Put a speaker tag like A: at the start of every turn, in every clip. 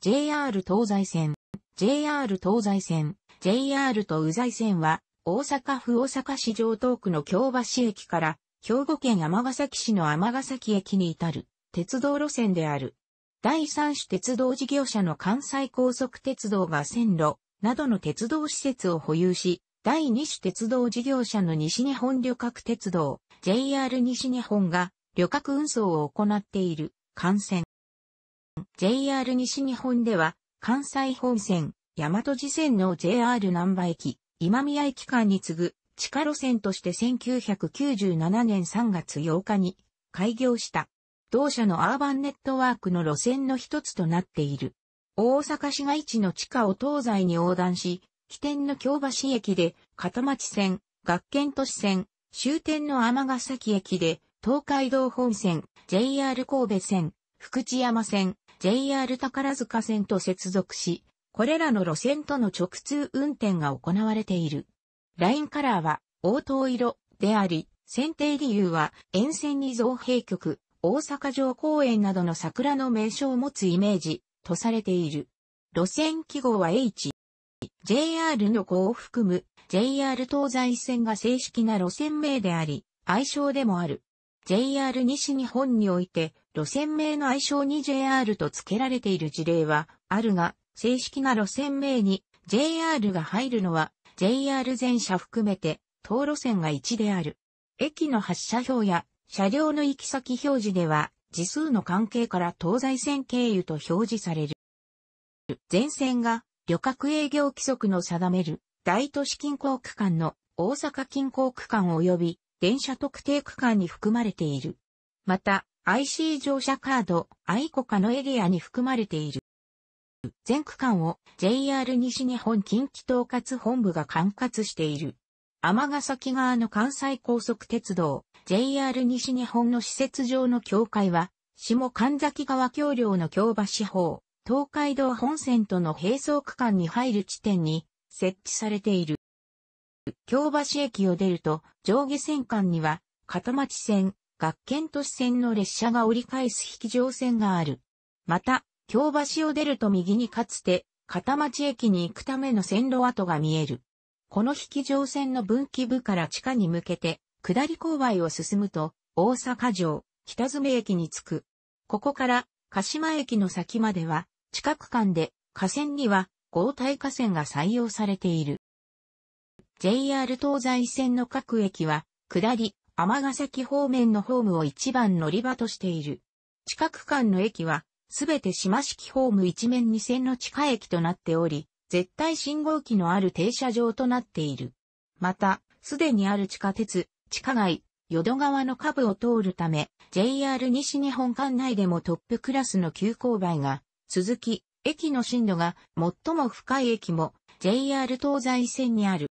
A: JR 東西線、JR 東西線、JR と宇西線は、大阪府大阪市城東区の京橋駅から、兵庫県尼崎市の尼崎駅に至る、鉄道路線である。第三種鉄道事業者の関西高速鉄道が線路などの鉄道施設を保有し、第二種鉄道事業者の西日本旅客鉄道、JR 西日本が旅客運送を行っている幹線。JR 西日本では、関西本線、大和路線の JR 南波駅、今宮駅間に次ぐ地下路線として1997年3月8日に開業した。同社のアーバンネットワークの路線の一つとなっている。大阪市街地の地下を東西に横断し、起点の京橋駅で片町線、学研都市線、終点の尼崎駅で東海道本線、JR 神戸線、福知山線、JR 宝塚線と接続し、これらの路線との直通運転が行われている。ラインカラーは応答色であり、選定理由は沿線に造幣局、大阪城公園などの桜の名所を持つイメージとされている。路線記号は H。JR の子を含む JR 東西線が正式な路線名であり、愛称でもある。JR 西日本において路線名の愛称に JR と付けられている事例はあるが、正式な路線名に JR が入るのは JR 全車含めて当路線が1である。駅の発車表や車両の行き先表示では、時数の関係から東西線経由と表示される。全線が旅客営業規則の定める大都市近郊区間の大阪近郊区間及び電車特定区間に含まれている。また、IC 乗車カード、アイコカのエリアに含まれている。全区間を JR 西日本近畿統括本部が管轄している。尼崎側の関西高速鉄道、JR 西日本の施設上の境界は、下神崎川橋梁の京橋法、東海道本線との並走区間に入る地点に設置されている。京橋駅を出ると、上下線間には、片町線、学研都市線の列車が折り返す引き上線がある。また、京橋を出ると右にかつて、片町駅に行くための線路跡が見える。この引き上線の分岐部から地下に向けて、下り勾配を進むと、大阪城、北詰駅に着く。ここから、鹿島駅の先までは、地下区間で、河川には、合体河川が採用されている。JR 東西線の各駅は、下り、尼崎方面のホームを一番乗り場としている。地下区間の駅は、すべて島式ホーム一面二線の地下駅となっており、絶対信号機のある停車場となっている。また、すでにある地下鉄、地下街、淀川の下部を通るため、JR 西日本管内でもトップクラスの急勾配が続き、駅の深度が最も深い駅も JR 東西線にある。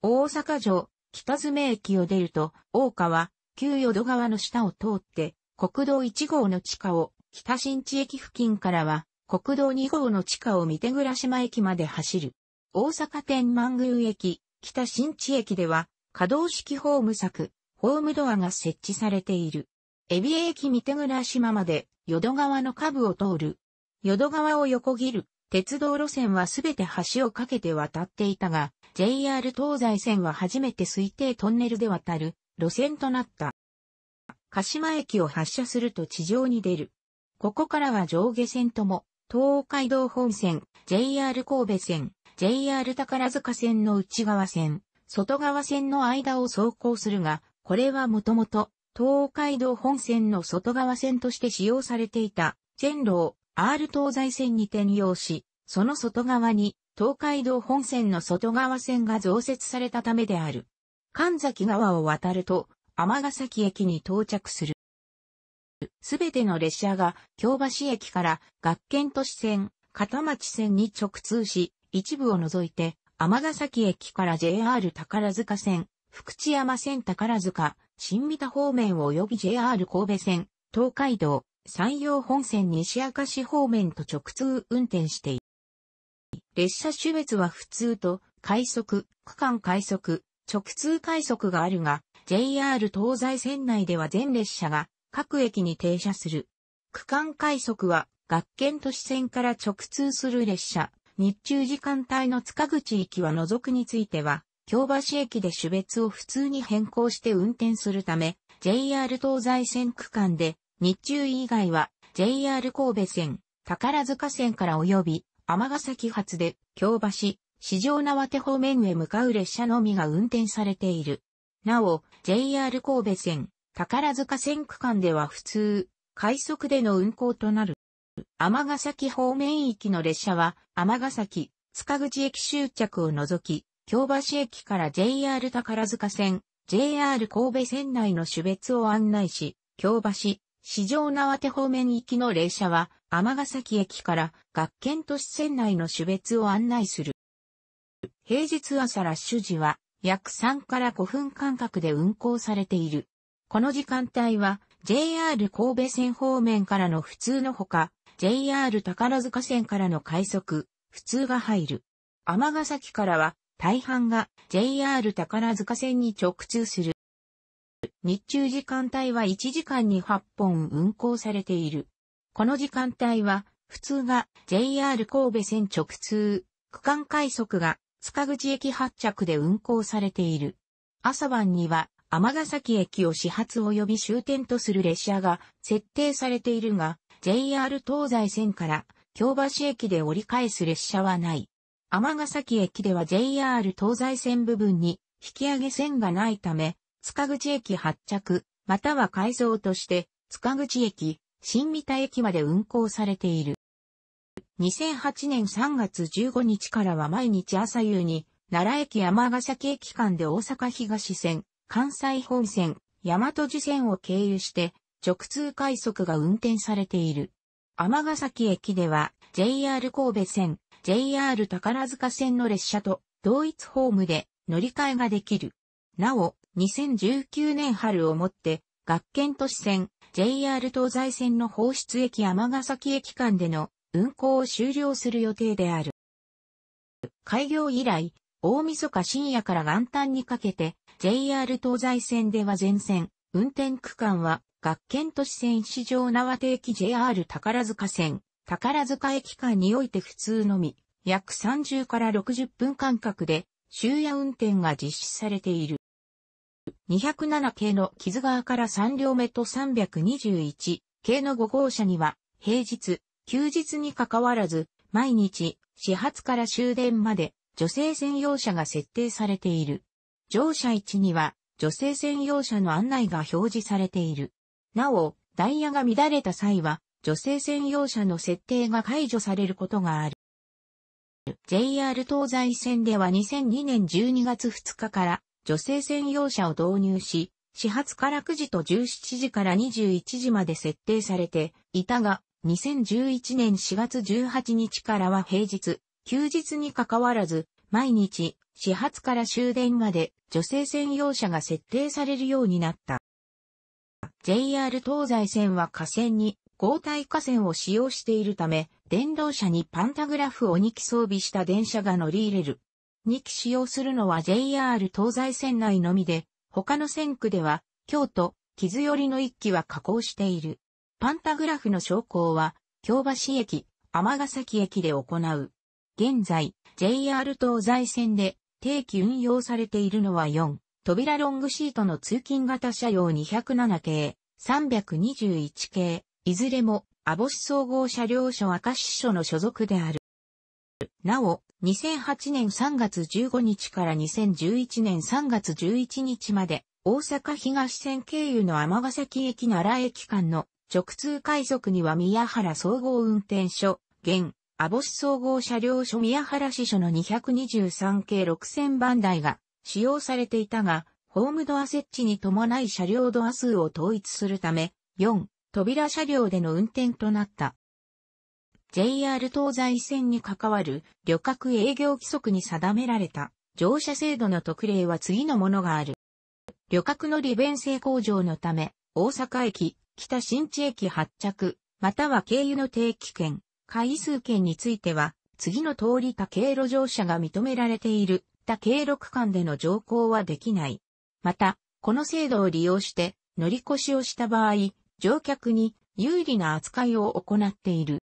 A: 大阪城、北詰駅を出ると、大川、旧淀川の下を通って、国道1号の地下を北新地駅付近からは国道2号の地下を見て倉島駅まで走る。大阪天満宮駅、北新地駅では、可動式ホーム柵、ホームドアが設置されている。エビ駅見て倉島まで、淀川の下部を通る。淀川を横切る、鉄道路線はすべて橋を架けて渡っていたが、JR 東西線は初めて推定トンネルで渡る路線となった。鹿島駅を発車すると地上に出る。ここからは上下線とも東海道本線、JR 神戸線、JR 宝塚線の内側線、外側線の間を走行するが、これはもともと東海道本線の外側線として使用されていた線路を R 東西線に転用し、その外側に東海道本線の外側線が増設されたためである。神崎川を渡ると、尼崎駅に到着する。すべての列車が京橋駅から学研都市線、片町線に直通し、一部を除いて、尼崎駅から JR 宝塚線、福知山線宝塚、新三田方面及び JR 神戸線、東海道、山陽本線西明石方面と直通運転している。列車種別は普通と快速、区間快速、直通快速があるが、JR 東西線内では全列車が各駅に停車する。区間快速は学研都市線から直通する列車、日中時間帯の塚口行きは除くについては、京橋駅で種別を普通に変更して運転するため、JR 東西線区間で、日中以外は JR 神戸線、宝塚線から及び、尼崎発で、京橋、市場縄手方面へ向かう列車のみが運転されている。なお、JR 神戸線、宝塚線区間では普通、快速での運行となる。尼崎方面行きの列車は、尼崎、塚口駅終着を除き、京橋駅から JR 宝塚線、JR 神戸線内の種別を案内し、京橋、市場縄手方面行きの列車は、尼崎駅から学研都市線内の種別を案内する。平日朝ラッシュ時は、約3から5分間隔で運行されている。この時間帯は JR 神戸線方面からの普通のほか、JR 宝塚線からの快速、普通が入る。尼崎からは大半が JR 宝塚線に直通する。日中時間帯は1時間に8本運行されている。この時間帯は普通が JR 神戸線直通、区間快速が塚口駅発着で運行されている。朝晩には尼崎駅を始発及び終点とする列車が設定されているが、JR 東西線から京橋駅で折り返す列車はない。尼崎駅では JR 東西線部分に引き上げ線がないため、塚口駅発着、または改造として塚口駅、新三田駅まで運行されている。2008年3月15日からは毎日朝夕に奈良駅山崎駅間で大阪東線、関西本線、大和路線を経由して、直通快速が運転されている。尼崎駅では、JR 神戸線、JR 宝塚線の列車と同一ホームで乗り換えができる。なお、2019年春をもって、学研都市線、JR 東西線の放出駅尼崎駅間での運行を終了する予定である。開業以来、大晦日深夜から元旦にかけて、JR 東西線では全線、運転区間は、学研都市線市場縄手駅 JR 宝塚線、宝塚駅間において普通のみ、約30から60分間隔で、終夜運転が実施されている。207系の木津川から3両目と321系の5号車には、平日、休日に関わらず、毎日、始発から終電まで、女性専用車が設定されている。乗車位置には女性専用車の案内が表示されている。なお、ダイヤが乱れた際は女性専用車の設定が解除されることがある。JR 東西線では2002年12月2日から女性専用車を導入し、始発から9時と17時から21時まで設定されていたが、2011年4月18日からは平日、休日に関わらず、毎日、始発から終電まで女性専用車が設定されるようになった。JR 東西線は架線に合体架線を使用しているため、電動車にパンタグラフを2機装備した電車が乗り入れる。2機使用するのは JR 東西線内のみで、他の線区では、京都、木津寄りの1機は加工している。パンタグラフの昇降は、京橋駅、尼崎駅で行う。現在、JR 東西線で定期運用されているのは4、扉ロングシートの通勤型車両207系、321系、いずれも、アボシ総合車両所明石署の所属である。なお、2008年3月15日から2011年3月11日まで、大阪東線経由の尼崎駅奈良駅間の直通快速には宮原総合運転所、現、アボシ総合車両所宮原支所の223系6000番台が使用されていたが、ホームドア設置に伴い車両ドア数を統一するため、4、扉車両での運転となった。JR 東西線に関わる旅客営業規則に定められた乗車制度の特例は次のものがある。旅客の利便性向上のため、大阪駅、北新地駅発着、または経由の定期券、回数券については、次の通り他経路乗車が認められている他経路区間での乗降はできない。また、この制度を利用して乗り越しをした場合、乗客に有利な扱いを行っている。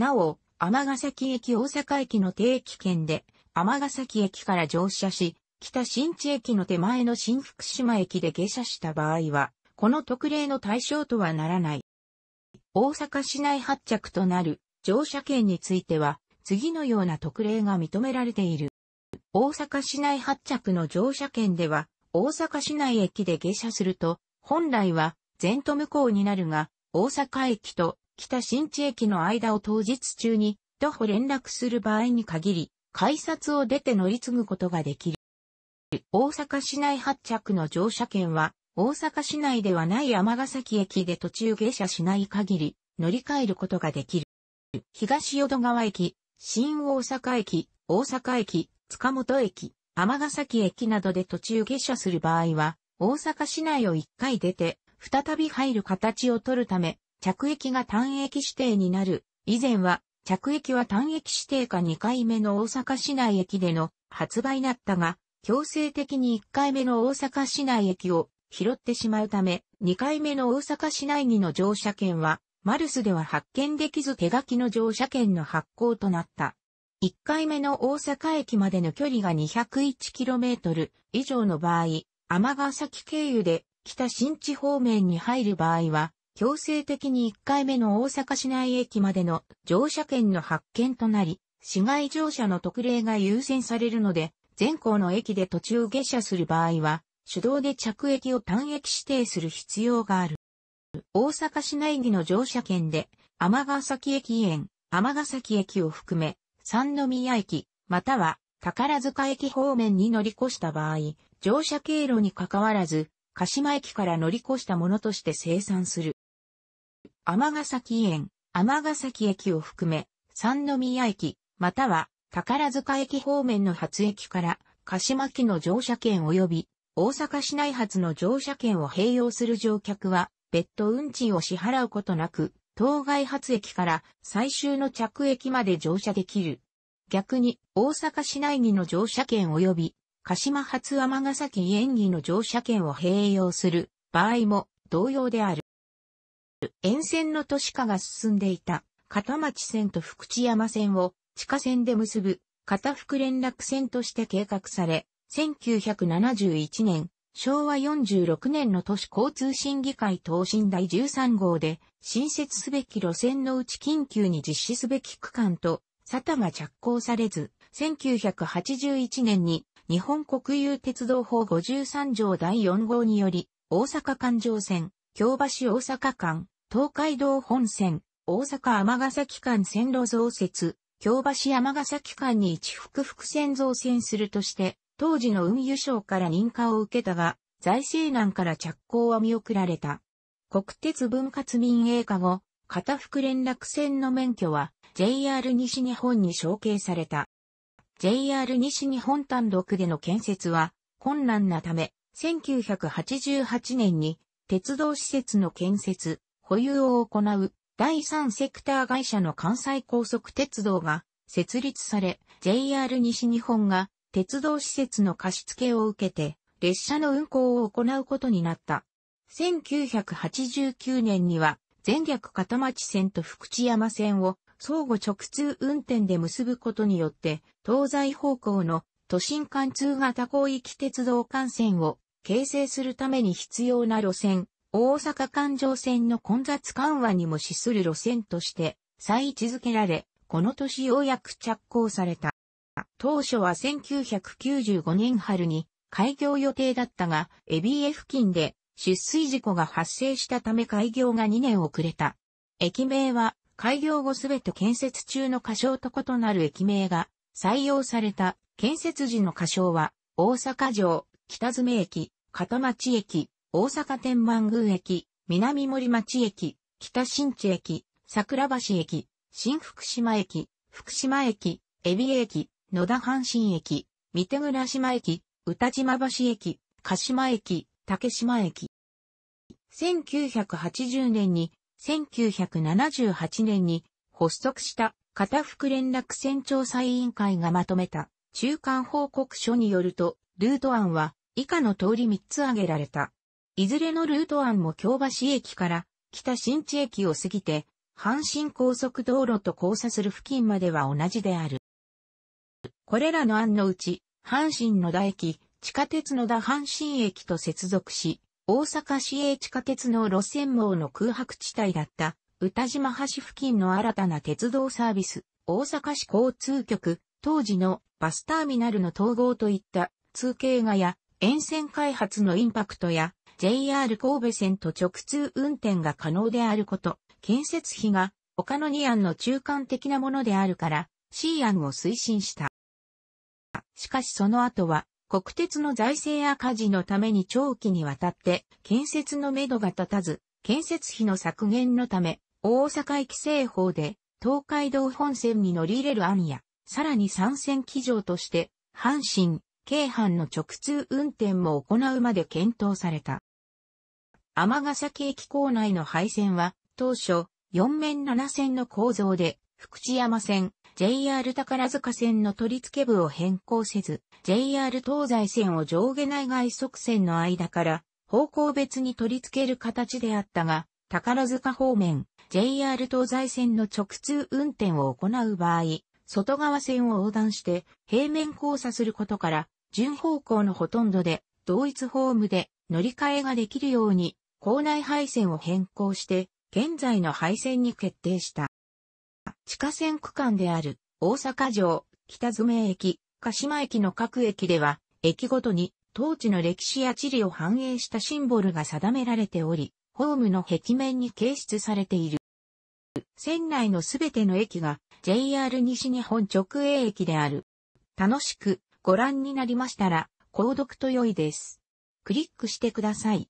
A: なお、尼崎駅大阪駅の定期券で、尼崎駅から乗車し、北新地駅の手前の新福島駅で下車した場合は、この特例の対象とはならない。大阪市内発着となる乗車券については、次のような特例が認められている。大阪市内発着の乗車券では、大阪市内駅で下車すると、本来は前と無効になるが、大阪駅と北新地駅の間を当日中に徒歩連絡する場合に限り、改札を出て乗り継ぐことができる。大阪市内発着の乗車券は、大阪市内ではない尼崎駅で途中下車しない限り、乗り換えることができる。東淀川駅、新大阪駅、大阪駅、塚本駅、尼崎駅などで途中下車する場合は、大阪市内を1回出て、再び入る形をとるため、着駅が単駅指定になる。以前は、着駅は単駅指定か2回目の大阪市内駅での発売だったが、強制的に1回目の大阪市内駅を拾ってしまうため、2回目の大阪市内にの乗車券は、マルスでは発見できず手書きの乗車券の発行となった。1回目の大阪駅までの距離が 201km 以上の場合、天ヶ崎経由で北新地方面に入る場合は、強制的に1回目の大阪市内駅までの乗車券の発見となり、市外乗車の特例が優先されるので、全校の駅で途中下車する場合は、手動で着駅を単駅指定する必要がある。大阪市内にの乗車券で、天ヶ崎駅園、天ヶ崎駅を含め、三宮駅、または宝塚駅方面に乗り越した場合、乗車経路に関わらず、鹿島駅から乗り越したものとして生産する。天ヶ崎園、天ヶ崎駅を含め、三宮駅、または宝塚駅方面の初駅から鹿島駅の乗車券及び大阪市内発の乗車券を併用する乗客は別途運賃を支払うことなく、当該発駅から最終の着駅まで乗車できる。逆に大阪市内にの乗車券及び鹿島発尼崎演技の乗車券を併用する場合も同様である。沿線の都市化が進んでいた。片町線と福知山線を地下線で結ぶ片福連絡線として計画され、1971年、昭和46年の都市交通審議会等身第13号で新設すべき路線のうち緊急に実施すべき区間と、沙汰が着工されず、1981年に日本国有鉄道法53条第4号により、大阪環状線、京橋大阪間、東海道本線、大阪尼崎間線路増設、京橋尼崎間に一複複線増線するとして、当時の運輸省から認可を受けたが、財政難から着工は見送られた。国鉄分割民営化後、片福連絡線の免許は JR 西日本に承継された。JR 西日本単独での建設は困難なため、1988年に鉄道施設の建設、保有を行う第三セクター会社の関西高速鉄道が設立され、JR 西日本が鉄道施設の貸付を受けて列車の運行を行うことになった。1989年には全略片町線と福知山線を相互直通運転で結ぶことによって、東西方向の都心間通型広域鉄道幹線を形成するために必要な路線、大阪環状線の混雑緩和にも資する路線として再位置づけられ、この年ようやく着工された。当初は1995年春に開業予定だったが、エビエ付近で出水事故が発生したため開業が2年遅れた。駅名は開業後すべて建設中の仮称と異なる駅名が採用された建設時の仮称は大阪城、北詰駅、片町駅、大阪天満宮駅、南森町駅、北新地駅、桜橋駅、新福島駅、福島駅、海老駅、野田阪神駅、三手倉島駅、歌島橋駅、鹿島駅、竹島駅。1980年に1978年に発足した片福連絡線調査委員会がまとめた中間報告書によると、ルート案は以下の通り3つ挙げられた。いずれのルート案も京橋駅から北新地駅を過ぎて、阪神高速道路と交差する付近までは同じである。これらの案のうち、阪神野田駅、地下鉄野田阪神駅と接続し、大阪市営地下鉄の路線網の空白地帯だった歌島橋付近の新たな鉄道サービス、大阪市交通局、当時のバスターミナルの統合といった通経画や沿線開発のインパクトや JR 神戸線と直通運転が可能であること、建設費が他の2案の中間的なものであるから C 案を推進した。しかしその後は国鉄の財政赤字のために長期にわたって建設のめどが立たず、建設費の削減のため、大阪駅西方で東海道本線に乗り入れる案や、さらに参戦機場として、阪神、京阪の直通運転も行うまで検討された。尼崎駅構内の廃線は、当初、4面7線の構造で、福知山線、JR 宝塚線の取り付け部を変更せず、JR 東西線を上下内外側線の間から方向別に取り付ける形であったが、宝塚方面、JR 東西線の直通運転を行う場合、外側線を横断して平面交差することから、順方向のほとんどで同一ホームで乗り換えができるように、構内配線を変更して、現在の配線に決定した。地下線区間である大阪城、北詰駅、鹿島駅の各駅では、駅ごとに当地の歴史や地理を反映したシンボルが定められており、ホームの壁面に掲出されている。線内のすべての駅が JR 西日本直営駅である。楽しくご覧になりましたら、購読と良いです。クリックしてください。